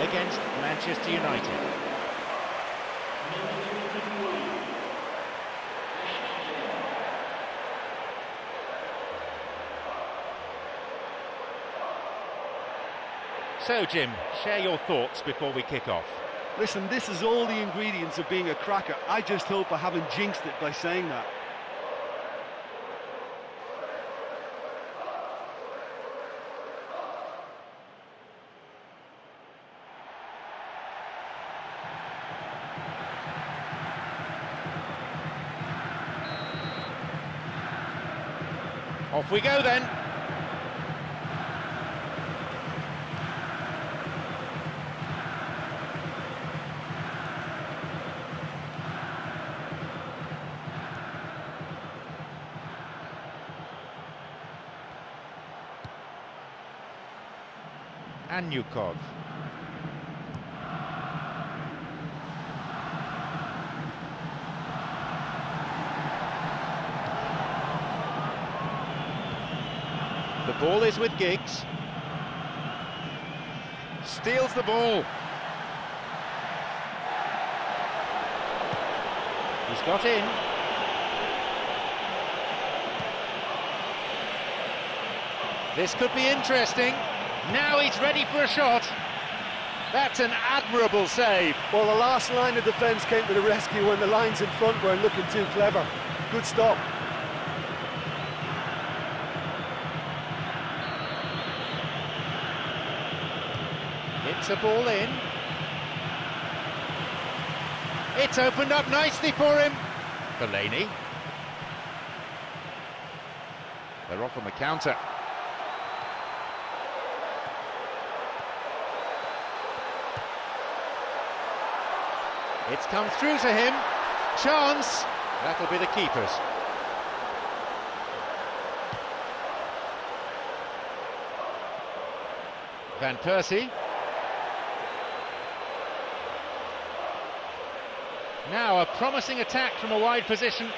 against Manchester United. So, Jim, share your thoughts before we kick off. Listen, this is all the ingredients of being a cracker. I just hope I haven't jinxed it by saying that. Off we go then. Anyukov. Ball is with Giggs. Steals the ball. He's got in. This could be interesting. Now he's ready for a shot. That's an admirable save. Well, the last line of defence came to the rescue when the lines in front weren't looking too clever. Good stop. Hits a ball in. It's opened up nicely for him. Fellaini. They're off on the counter. It's come through to him. Chance. That'll be the keepers. Van Persie. Now a promising attack from a wide position.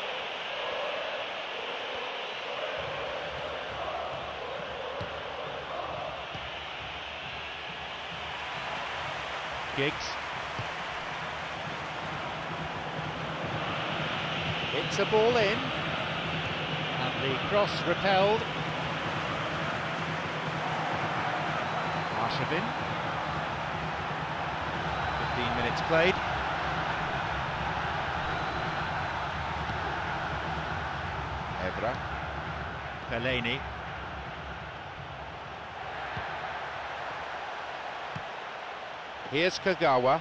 Giggs. It's a ball in. And the cross repelled. Arshavin. 15 minutes played. Evra. Fellaini. Here's Kagawa.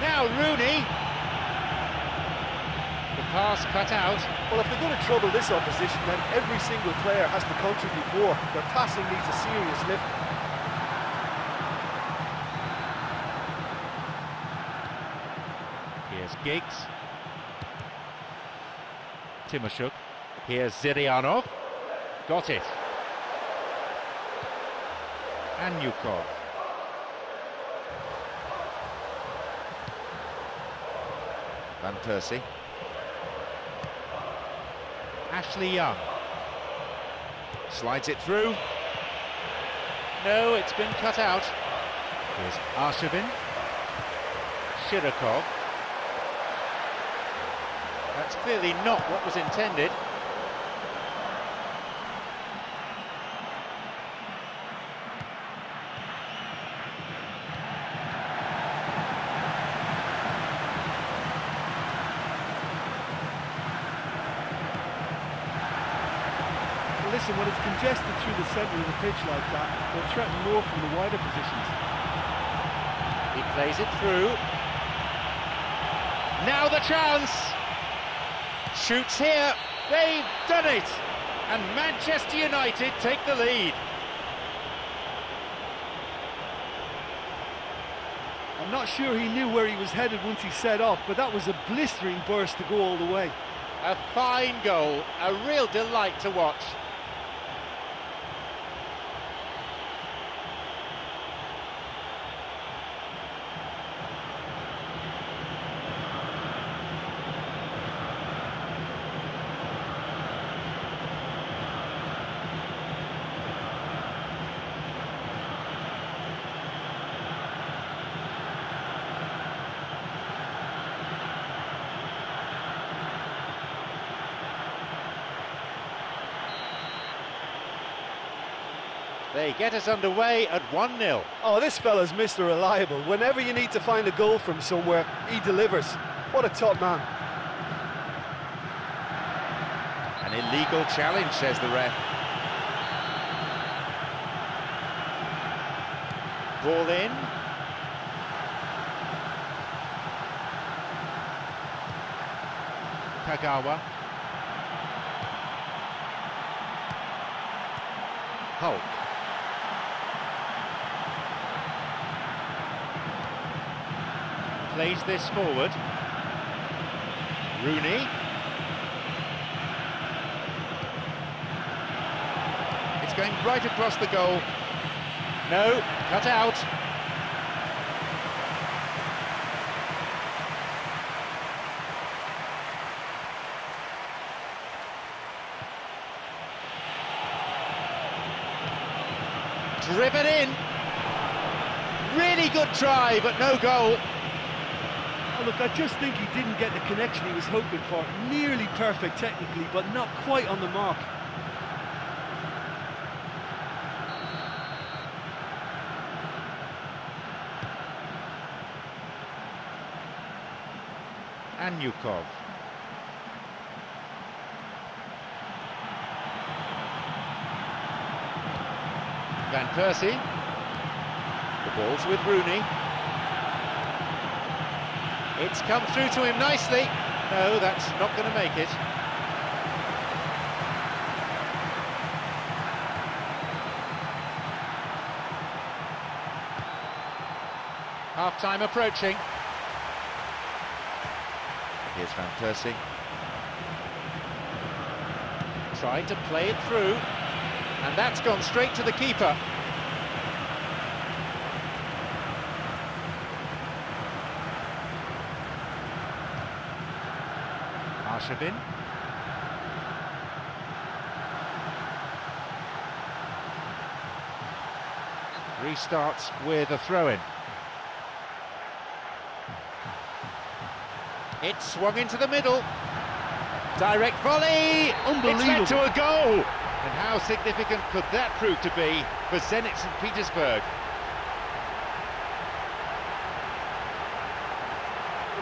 Now Rooney. The pass cut out. Well, if they're going to trouble this opposition, then every single player has to contribute more. Their passing needs a serious lift. Here's Giggs. Tymoshchuk. Here's Zyryanov. Got it. And Anyukov. Van Persie. Ashley Young. Slides it through. No, it's been cut out. Here's Arshavin. Shirokov. That's clearly not what was intended. Listen, when it's congested through the centre of the pitch like that, they'll threaten more from the wider positions. He plays it through. Now the chance! Shoots here. They've done it! And Manchester United take the lead. I'm not sure he knew where he was headed once he set off, but that was a blistering burst to go all the way. A fine goal, a real delight to watch. They get us underway at 1-0. Oh, this fella's Mr. Reliable. Whenever you need to find a goal from somewhere, he delivers. What a top man. An illegal challenge, says the ref. Ball in. Kagawa. Hulk. Plays this forward. Rooney. It's going right across the goal. No, cut out. Driven in. Really good try, but no goal. Look, I just think he didn't get the connection he was hoping for. Nearly perfect technically, but not quite on the mark. Anyukov. Van Persie. The ball's with Rooney. It's come through to him nicely. No, that's not going to make it. Half-time approaching. Here's Van Persie. Tried to play it through, and that's gone straight to the keeper. Arshavin. Restarts with a throw-in. It swung into the middle. Direct volley! Unbelievable. It's led to a goal! And how significant could that prove to be for Zenit St. Petersburg?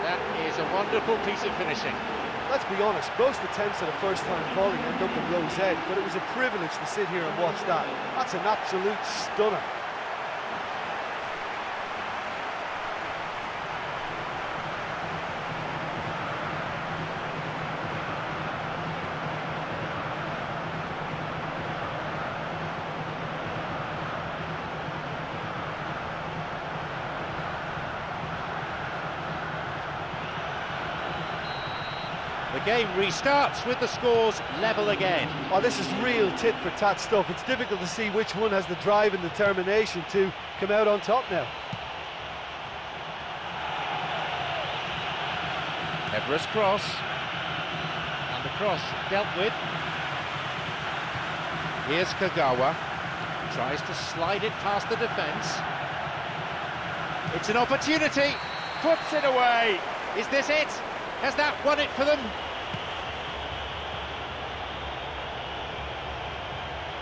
That is a wonderful piece of finishing. Let's be honest, most attempts at a first-time volley end up in row Z, but it was a privilege to sit here and watch that. That's an absolute stunner. The game restarts with the scores level again. Oh, this is real tit-for-tat stuff. It's difficult to see which one has the drive and determination to come out on top now. Everest cross. And the cross dealt with. Here's Kagawa. Tries to slide it past the defence. It's an opportunity. Puts it away. Is this it? Has that won it for them?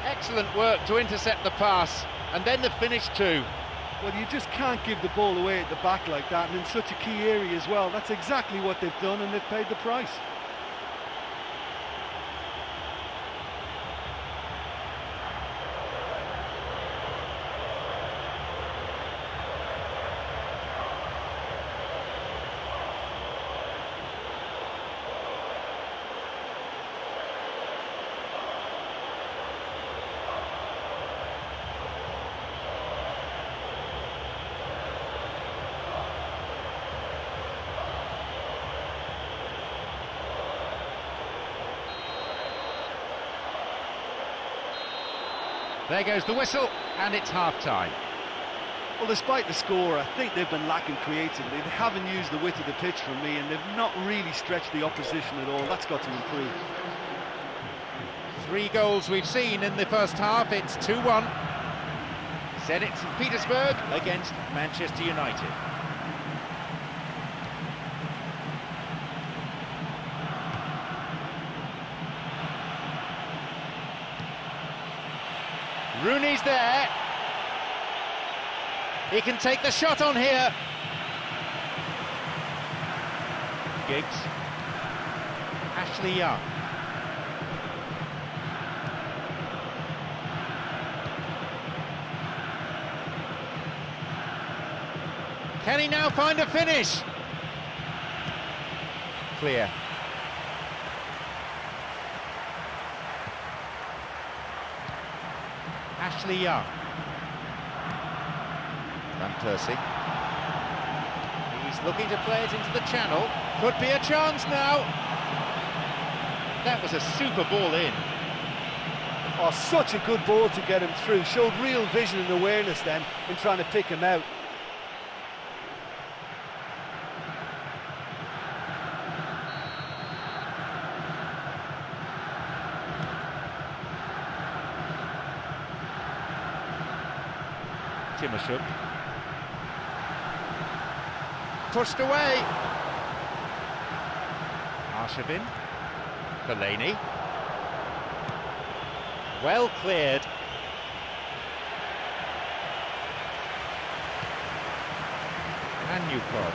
Excellent work to intercept the pass. And then the finish too. Well, you just can't give the ball away at the back like that, and in such a key area as well. That's exactly what they've done, and they've paid the price. There goes the whistle, and it's half-time. Well, despite the score, I think they've been lacking creatively. They haven't used the width of the pitch for me, and they've not really stretched the opposition at all. That's got to improve. Three goals we've seen in the first half. It's 2-1. Zenit St. Petersburg against Manchester United. Rooney's there. He can take the shot on here. Giggs. Ashley Young. Can he now find a finish? Clear. Ashley Young. Van Persie. He's looking to play it into the channel. Could be a chance now. That was a super ball in. Oh, such a good ball to get him through. Showed real vision and awareness then in trying to pick him out. Tymoshchuk. Pushed away. Arshavin. Fellaini. Well cleared. And Anyukov.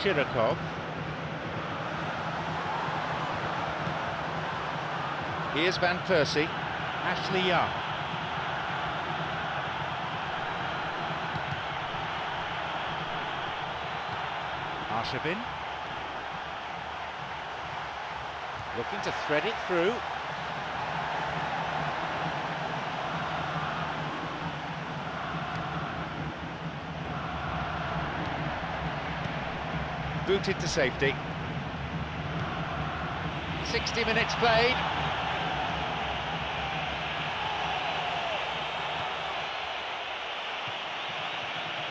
Shirokov. Here's Van Persie. Ashley Young. Arshavin. Looking to thread it through. Booted to safety. 60 minutes played.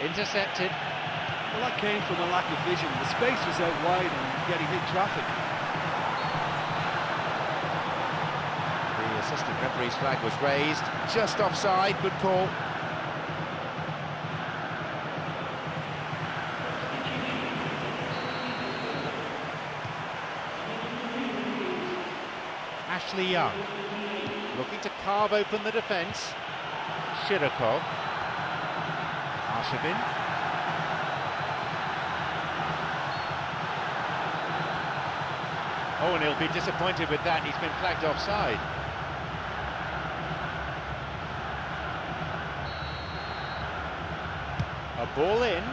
Intercepted. Well, that came from a lack of vision. The space was out wide and getting hit traffic. The assistant referee's flag was raised, just offside, good call. Ashley Young, looking to carve open the defence. Shirokov. Oh, and he'll be disappointed with that. He's been flagged offside. A ball in.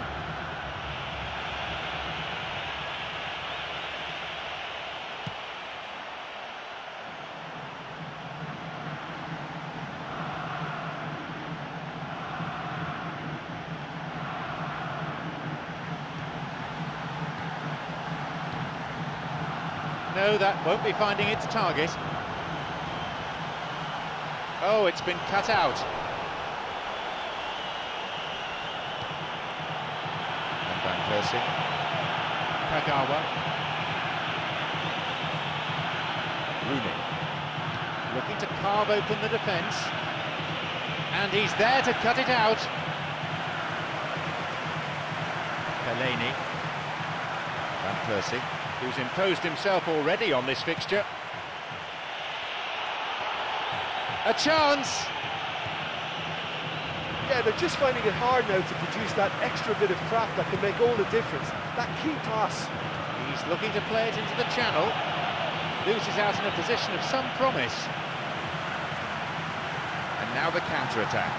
No, that won't be finding its target. Oh, it's been cut out. And Van Persie. Kagawa. Rooney. Looking to carve open the defence. And he's there to cut it out. Fellaini. Van Persie who's imposed himself already on this fixture. A chance! Yeah, they're just finding it hard now to produce that extra bit of craft that can make all the difference. That key pass. He's looking to play it into the channel. Loses out in a position of some promise. And now the counter-attack.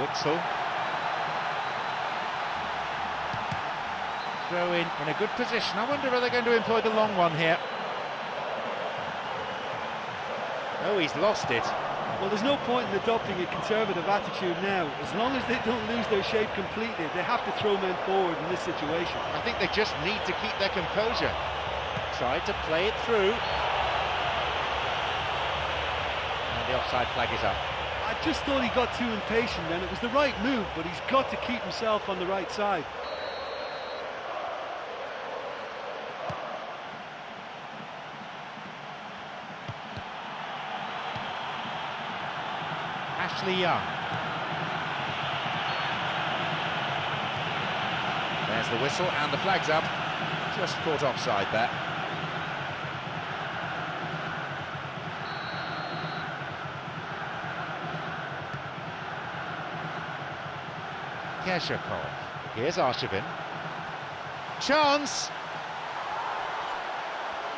Witsel throw in in a good position. I wonder if they're going to employ the long one here. Oh, he's lost it. Well, there's no point in adopting a conservative attitude now. As long as they don't lose their shape completely, they have to throw men forward in this situation. I think they just need to keep their composure. Tried to play it through. And the offside flag is up. I just thought he got too impatient and It was the right move, but he's got to keep himself on the right side. Ashley Young. There's the whistle and the flag's up. Just caught offside there. Kerzhakov. Here's Arshavin. Chance!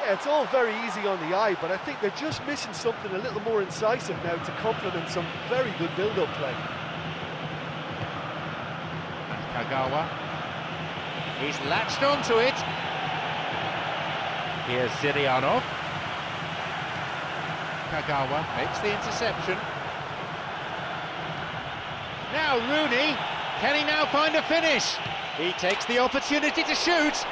Yeah, it's all very easy on the eye, but I think they're just missing something a little more incisive now to complement some very good build-up play. And Kagawa. He's latched onto it. Here's Zyryanov. Kagawa makes the interception. Now Rooney. Can he now find a finish? He takes the opportunity to shoot.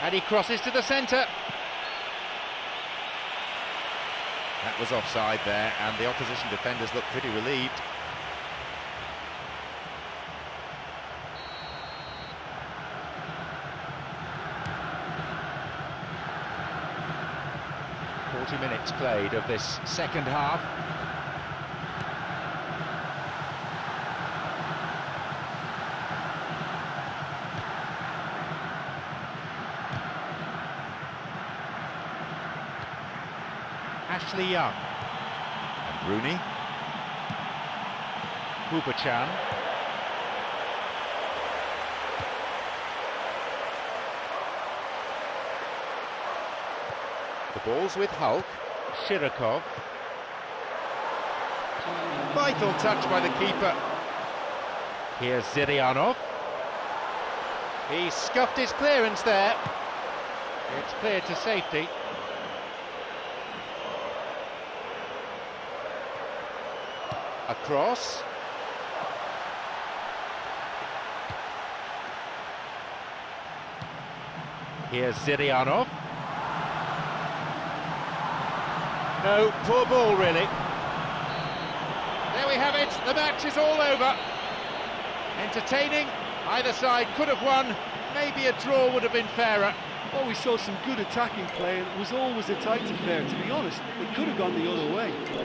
And he crosses to the centre. That was offside there, and the opposition defenders look pretty relieved. Forty minutes played of this second half. Ashley Young. And Rooney. Chan. The ball's with Hulk. Shirokov. Vital touch by the keeper. Here's Zyryanov. He scuffed his clearance there. It's cleared to safety. Across. Here's Zyryanov. No, poor ball really. There we have it, the match is all over. Entertaining, either side could have won, maybe a draw would have been fairer. Oh, we saw some good attacking play and it was always a tight affair, to be honest. It could have gone the other way.